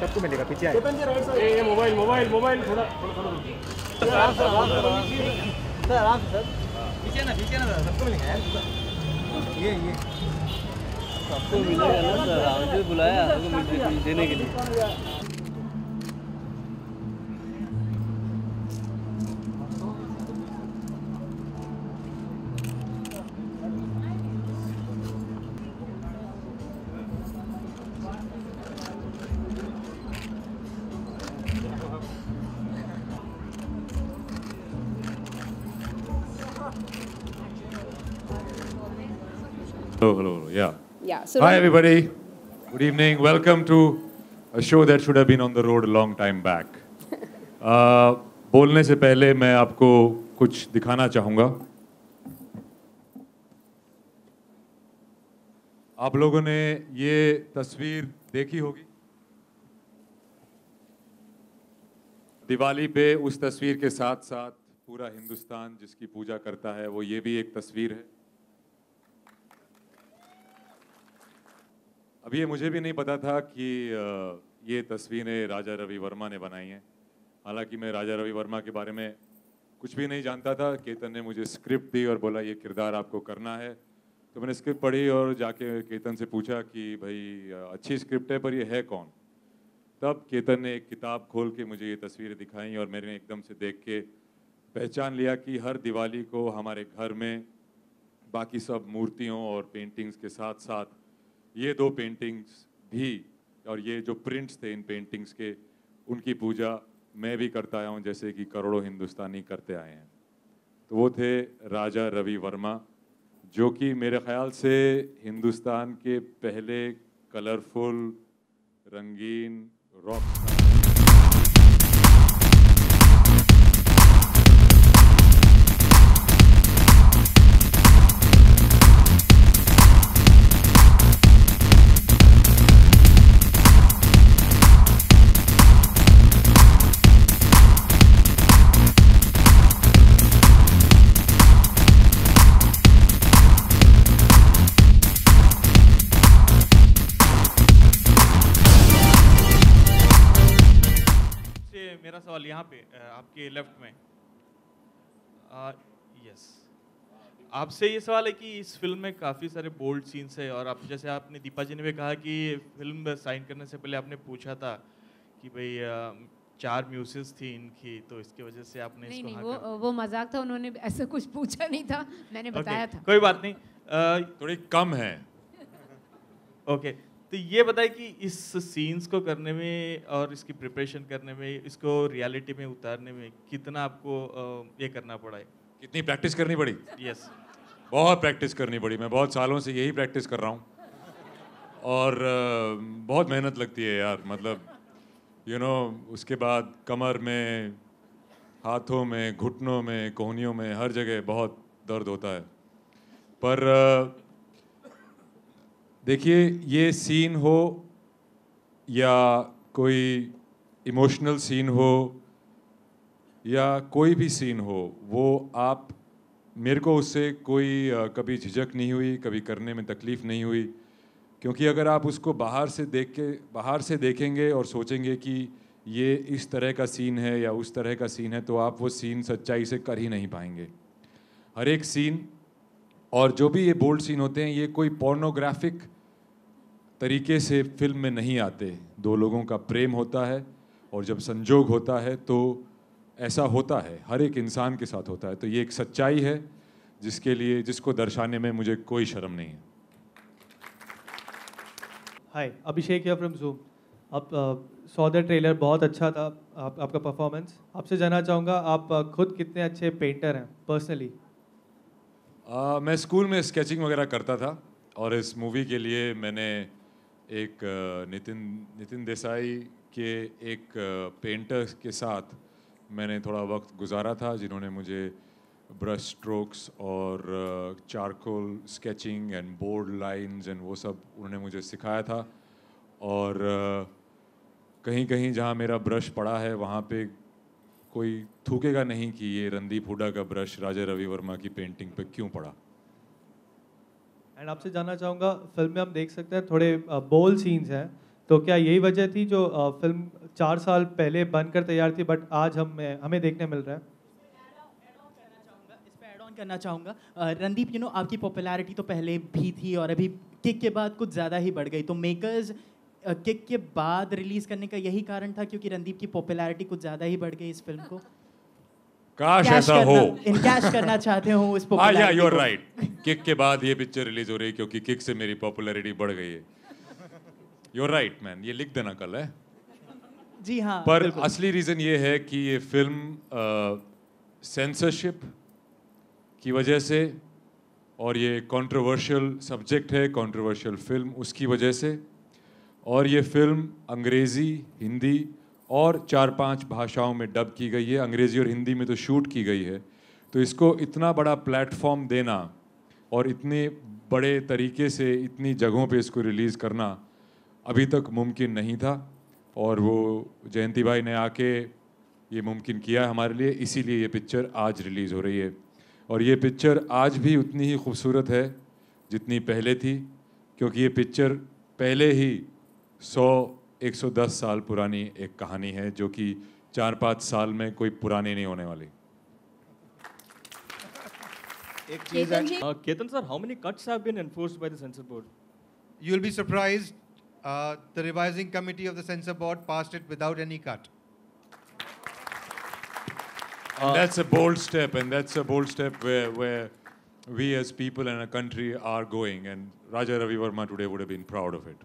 सबको मिलेगा पीछे आए। मोबाइल मोबाइल मोबाइल थोड़ा आराम से आराम से सर सर। पीछे ना पीछे ना सबको मिलेगा यार। ये ये। सबको मिलेगा ना सर हमसे बुलाया हमको देने के लिए। Hello, hello, hello. Yeah. Yeah. So Hi, everybody. Good evening. Welcome to a show that should have been on the road a long time back. Uh, बोलने से पहले मैं आपको कुछ दिखाना चाहूँगा आप लोगों ने ये तस्वीर देखी होगी दिवाली पे उस तस्वीर के साथ साथ पूरा हिंदुस्तान जिसकी पूजा करता है, वो ये भी एक तस्वीर है। अभी ये मुझे भी नहीं पता था कि ये तस्वीरें राजा रवि वर्मा ने बनाई हैं। हालाँकि मैं राजा रवि वर्मा के बारे में कुछ भी नहीं जानता था। केतन ने मुझे स्क्रिप्ट दी और बोला, ये किरदार आपको करना है। तो मैंने स्क्रिप्ट पढ़ी और जाके केतन से पूछा कि, भाई अच्छी स्क्रिप्ट है, पर ये है कौन? तब केतन ने एक किताब खोल के मुझे ये तस्वीरें दिखाई और मैंने एकदम से देख के पहचान लिया कि हर दिवाली को हमारे घर में बाकी सब मूर्तियों और पेंटिंग्स के साथ साथ ये दो पेंटिंग्स भी और ये जो प्रिंट्स थे इन पेंटिंग्स के, उनकी पूजा मैं भी करता आया हूँ, जैसे कि करोड़ों हिंदुस्तानी करते आए हैं। तो वो थे राजा रवि वर्मा, जो कि मेरे ख्याल से हिंदुस्तान के पहले कलरफुल रंगीन रॉक सवाल यहाँ पे आपके लेफ़्ट में। यस आपसे ये सवाल है कि इस फ़िल्म में काफ़ी सारे बोल्ड सीन्स है और आप जैसे आपने दीपा जी ने भी कहा कि फ़िल्म साइन करने से पहले आपने पूछा था कि भाई चार म्यूसेस थी इनकी तो इसके वजह से आपने नहीं इसको नहीं हाँ वो वो मज़ाक था उन्होंने ऐसा कुछ पूछा नहीं था मैंने बताया Okay, था। कोई बात नहीं। अ, थोड़ी कम है। ओके तो ये बताए कि इस सीन्स को करने में और इसकी प्रिपरेशन करने में इसको रियलिटी में उतारने में कितना आपको ये करना पड़ा है? कितनी प्रैक्टिस करनी पड़ी? Yes yes. बहुत प्रैक्टिस करनी पड़ी। मैं बहुत सालों से यही प्रैक्टिस कर रहा हूँ। और बहुत मेहनत लगती है यार मतलब यू you नो know, उसके बाद कमर में हाथों में घुटनों में कोहनियों में हर जगह बहुत दर्द होता है। पर देखिए, ये सीन हो या कोई इमोशनल सीन हो या कोई भी सीन हो, वो आप, मेरे को उससे कोई कभी झिझक नहीं हुई, कभी करने में तकलीफ़ नहीं हुई। क्योंकि अगर आप उसको बाहर से देख के, बाहर से देखेंगे और सोचेंगे कि ये इस तरह का सीन है या उस तरह का सीन है तो आप वो सीन सच्चाई से कर ही नहीं पाएँगे। हर एक सीन और जो भी ये बोल्ड सीन होते हैं, ये कोई पोर्नोग्राफिक तरीके से फ़िल्म में नहीं आते। दो लोगों का प्रेम होता है और जब संजोग होता है तो ऐसा होता है। हर एक इंसान के साथ होता है। तो ये एक सच्चाई है जिसके लिए जिसको दर्शाने में मुझे कोई शर्म नहीं है। Hi Abhishek here from Zoom आप सौ द ट्रेलर बहुत अच्छा था आप, आपका परफॉर्मेंस आपसे जानना चाहूँगा आप खुद कितने अच्छे पेंटर हैं पर्सनली मैं स्कूल में स्केचिंग वगैरह करता था और इस मूवी के लिए मैंने एक नितिन नितिन देसाई के एक पेंटर के साथ मैंने थोड़ा वक्त गुजारा था, जिन्होंने मुझे ब्रश स्ट्रोक्स और charcoal sketching and board lines and वो सब उन्होंने मुझे सिखाया था। और कहीं कहीं जहाँ मेरा ब्रश पड़ा है, वहाँ पे कोई थूकेगा नहीं कि ये रणदीप हुडा का ब्रश राजा रवि वर्मा की पेंटिंग पे क्यों पड़ा। एंड आपसे जानना चाहूँगा फ़िल्म में हम देख सकते हैं थोड़े बोल सीन्स हैं। तो क्या यही वजह थी जो फ़िल्म चार साल पहले बनकर तैयार थी बट आज हम हमें देखने मिल रहा है? करना चाहूँगा। रणदीप यू नो आपकी पॉपुलैरिटी तो पहले भी थी और अभी किक के बाद कुछ ज़्यादा ही बढ़ गई। तो मेकर्स किक के बाद रिलीज़ करने का यही कारण था क्योंकि रणदीप की पॉपुलैरिटी कुछ ज़्यादा ही बढ़ गई इस फ़िल्म को? काश ऐसा हो। इनकैश करना चाहते हो इस हाँ या यू। राइट किक के बाद ये पिक्चर रिलीज़ हो रही है क्योंकि किक से मेरी पॉपुलैरिटी बढ़ गई है। यू राइट मैन ये लिख देना कल है? जी हाँ पर असली रीजन ये है कि ये फ़िल्म सेंसरशिप की वजह से और ये कंट्रोवर्शियल सब्जेक्ट है कंट्रोवर्शियल फ़िल्म उसकी वजह से और ये फ़िल्म अंग्रेज़ी हिंदी और चार पाँच भाषाओं में डब की गई है, अंग्रेज़ी और हिंदी में तो शूट की गई है। तो इसको इतना बड़ा प्लेटफॉर्म देना और इतने बड़े तरीके से इतनी जगहों पे इसको रिलीज़ करना अभी तक मुमकिन नहीं था और वो जयंती भाई ने आके ये मुमकिन किया है हमारे लिए, इसीलिए ये पिक्चर आज रिलीज़ हो रही है। और ये पिक्चर आज भी उतनी ही खूबसूरत है जितनी पहले थी, क्योंकि ये पिक्चर पहले ही 100 110 साल पुरानी एक कहानी है जो कि चार पाँच साल में कोई पुरानी नहीं होने वाली। एक चीज़ है Ketan sir how many cuts have been enforced by the censor board you will be surprised the revising committee of the censor board passed it without any cut that's a bold step and that's a bold step where where we as people in a country are going and Raja Ravi Varma today would have been proud of it